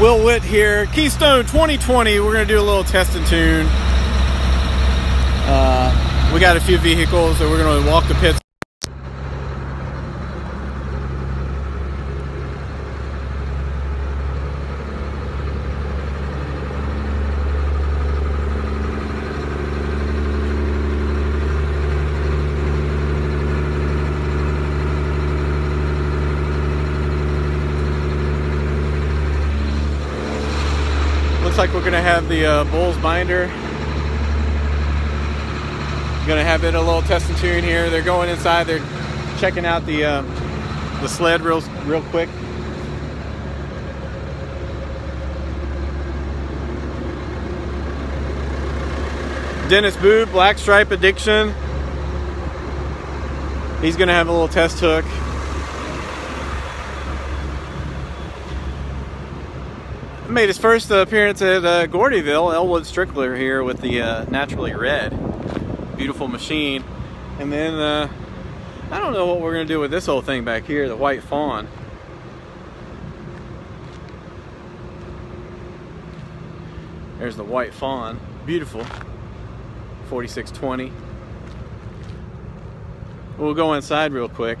Will Witt here, Keystone 2020. We're gonna do a little test and tune. Uh, we got a few vehicles that we're gonna walk the pits. Looks like we're gonna have the uh, Bulls binder. Gonna have it a little test and tune here. They're going inside. They're checking out the uh, the sled real real quick. Dennis Booth, Black Stripe Addiction. He's gonna have a little test hook. Made his first appearance at uh, Gordyville. Elwood Strickler here with the uh, Naturally Red. Beautiful machine. And then, uh, I don't know what we're going to do with this whole thing back here, the White Fawn. There's the White Fawn. Beautiful. 4620. We'll go inside real quick.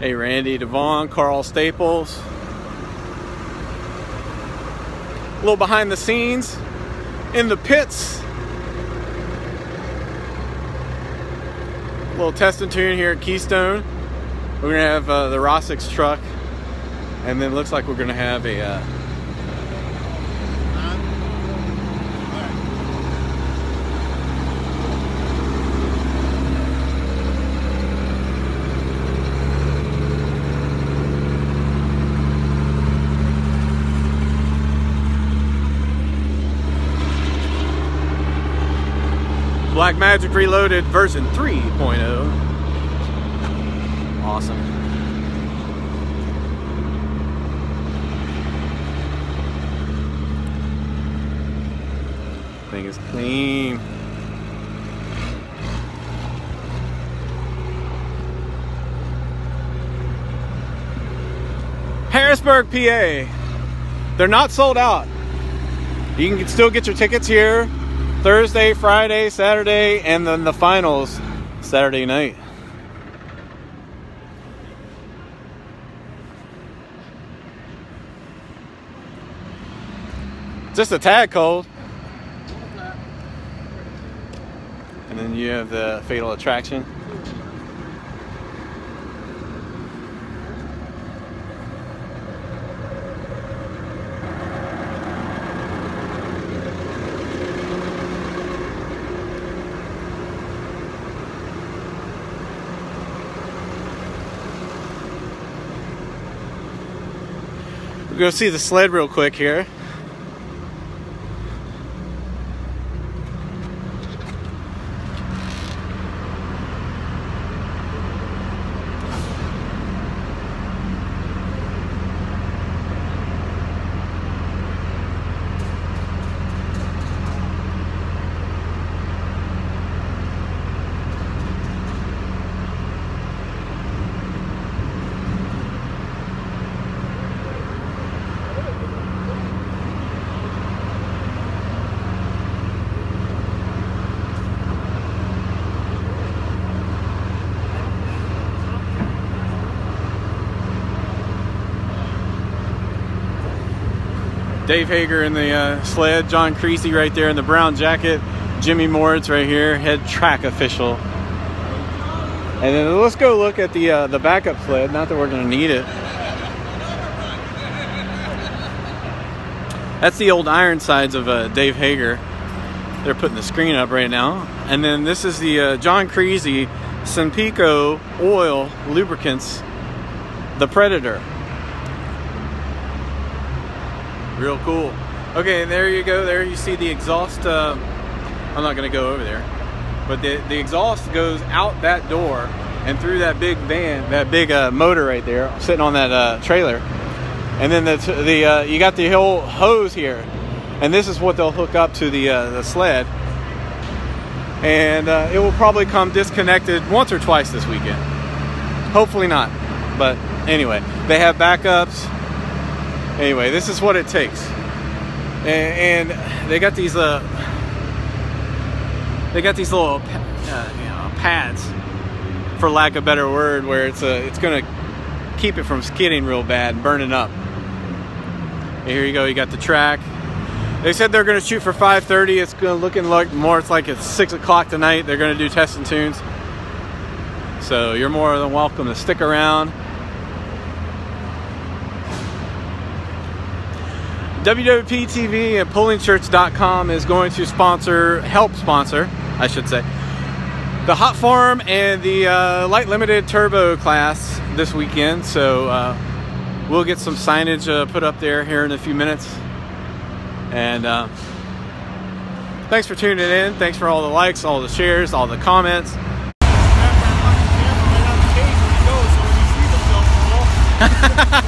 Hey, Randy Devon, Carl Staples. A little behind the scenes in the pits. A little test and tune here at Keystone. We're gonna have uh, the Rossix truck, and then looks like we're gonna have a. Uh, Black Magic Reloaded version 3.0. Awesome. Thing is clean. Harrisburg, PA. They're not sold out. You can still get your tickets here Thursday, Friday, Saturday, and then the finals Saturday night. Just a tad cold. And then you have the fatal attraction. Go see the sled real quick here. Dave Hager in the uh, sled, John Creasy right there in the brown jacket, Jimmy Moritz right here, head track official. And then let's go look at the uh, the backup sled. Not that we're going to need it. That's the old Ironsides of uh, Dave Hager. They're putting the screen up right now. And then this is the uh, John Creasy Senpico Oil Lubricants, the Predator. Real cool. Okay, there you go. There you see the exhaust. Uh, I'm not going to go over there. But the, the exhaust goes out that door and through that big van, that big uh, motor right there, sitting on that uh, trailer. And then the, the uh, you got the whole hose here. And this is what they'll hook up to the, uh, the sled. And uh, it will probably come disconnected once or twice this weekend. Hopefully not. But anyway, they have backups. Anyway, this is what it takes. And, and they got these uh, they got these little uh, you know, pads, for lack of a better word, where it's a, it's gonna keep it from skidding real bad and burning up. And here you go. You got the track. They said they're gonna shoot for 5:30. It's gonna looking like more. It's like it's six o'clock tonight. They're gonna do testing tunes. So you're more than welcome to stick around. WWP TV and pullingshirts.com is going to sponsor, help sponsor, I should say, the Hot Farm and the uh, Light Limited Turbo class this weekend. So uh, we'll get some signage uh, put up there here in a few minutes. And uh, thanks for tuning in. Thanks for all the likes, all the shares, all the comments.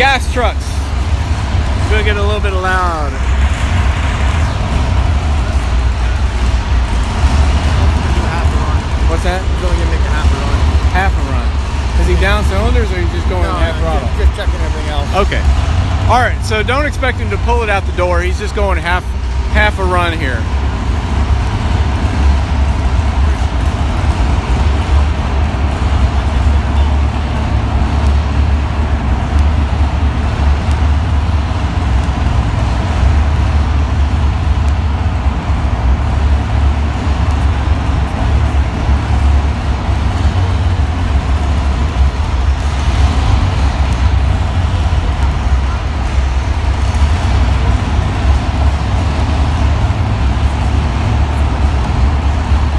Gas trucks. It's gonna get a little bit loud. What's that? He's only gonna make a half a run. Half a run. Is he down cylinders or are you just going No, half no, throttle? Just, just checking everything else. Okay. All right. So don't expect him to pull it out the door. He's just going half half a run here.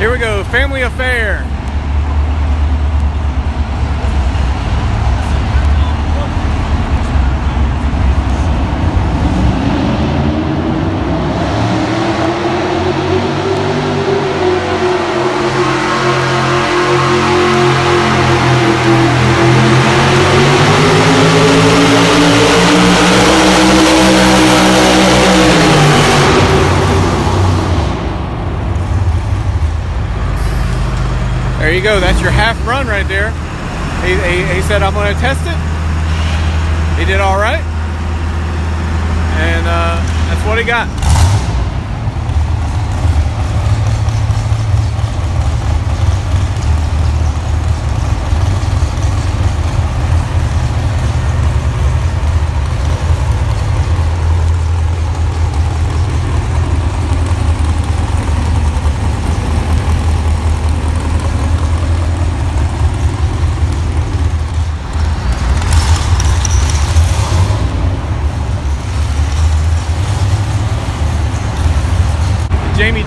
Here we go. Family affair. Right there. He, he, he said, I'm going to test it. He did all right. And uh, that's what he got.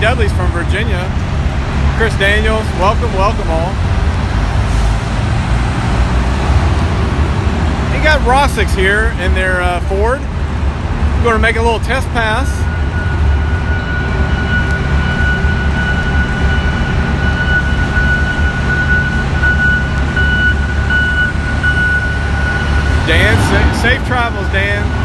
Dudley's from Virginia. Chris Daniels, welcome, welcome all. He got Rossix here in their uh, Ford. Going to make a little test pass. Dan, sa- safe travels, Dan.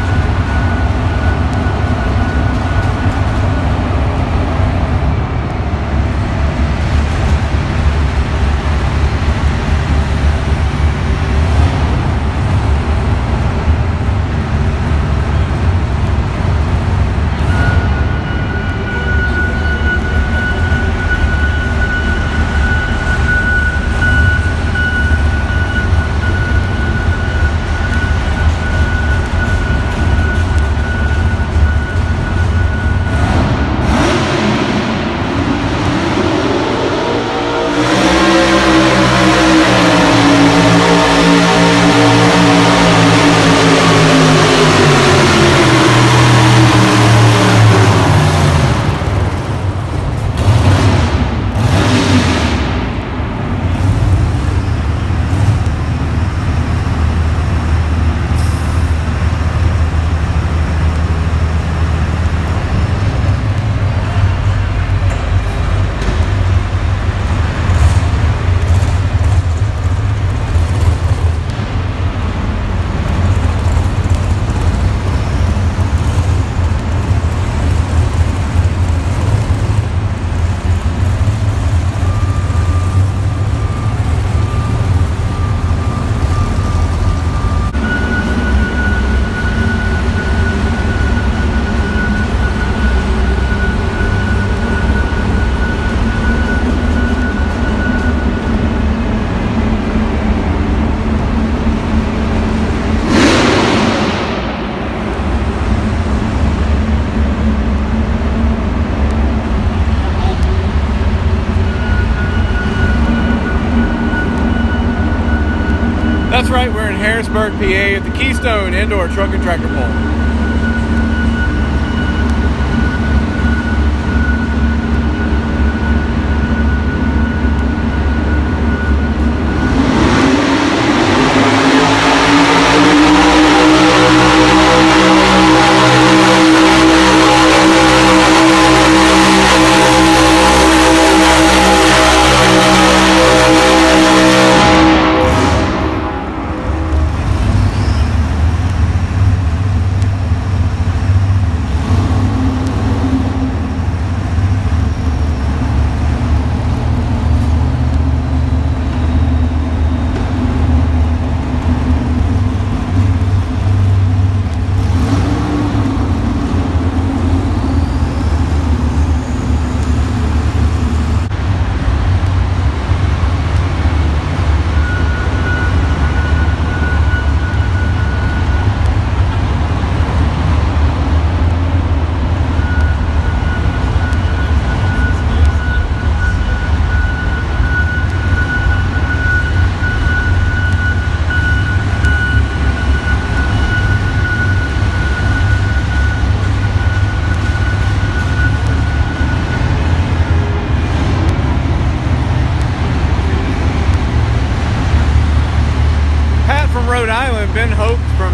Keystone Indoor Truck and Tractor Pull.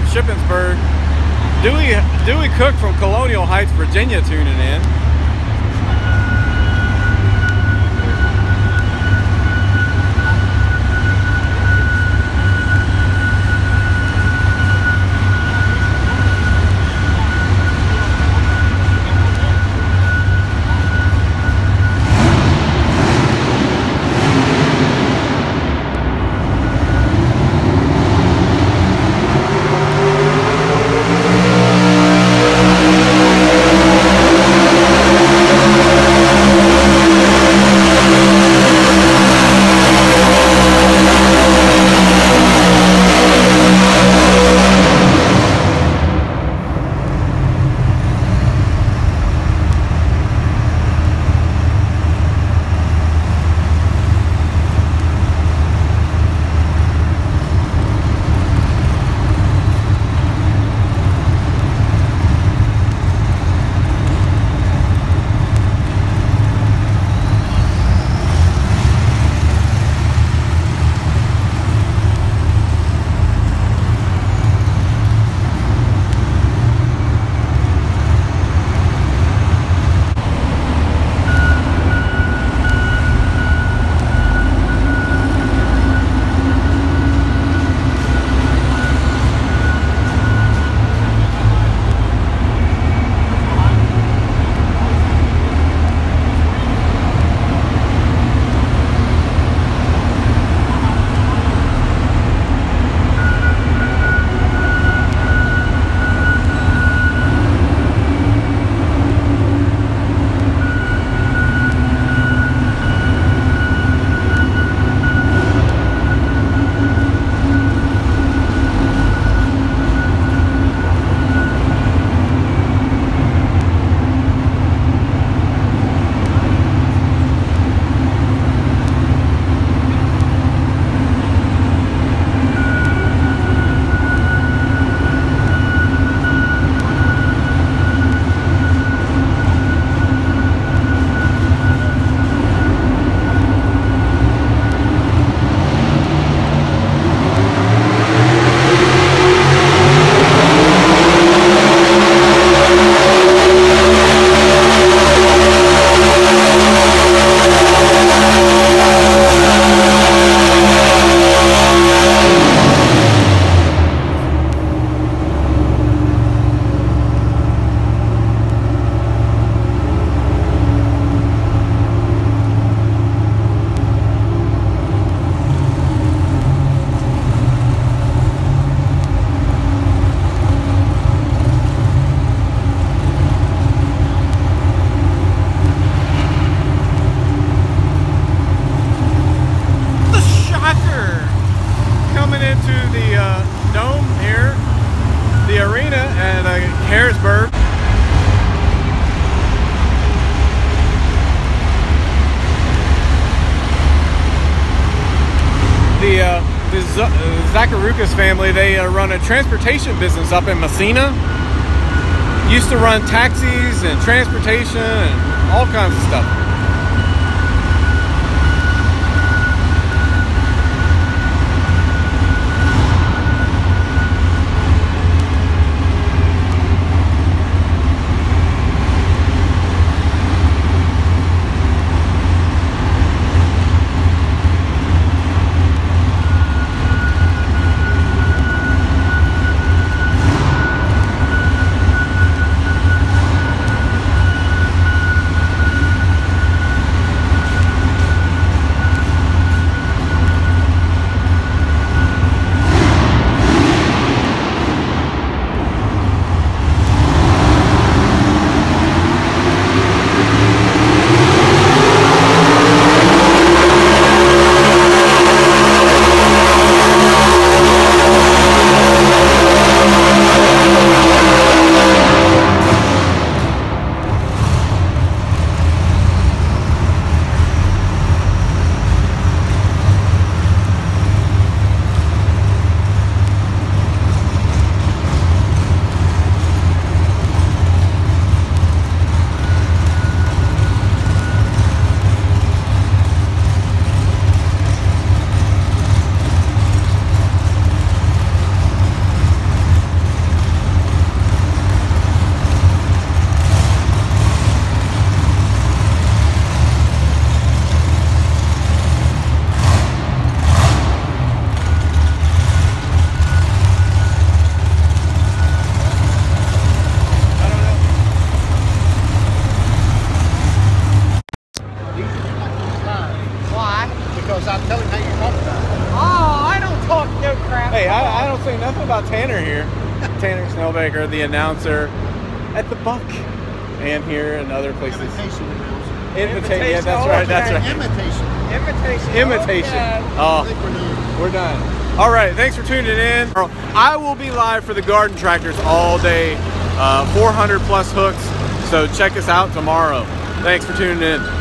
Shippensburg, Dewey, Dewey Cook from Colonial Heights, Virginia tuning in. Zacharukas family, they uh, run a transportation business up in Messina. Used to run taxis and transportation and all kinds of stuff. Snellbaker, the announcer at the Buck, and here and other places. Imitation announcement. Invitation. Yeah, that's oh, right. That's right. Imitation. Imitation. Imitation. Okay. I Oh, we're done. we're done. All right. Thanks for tuning in. I will be live for the Garden Tractors all day. Uh, 400 plus hooks. So check us out tomorrow. Thanks for tuning in.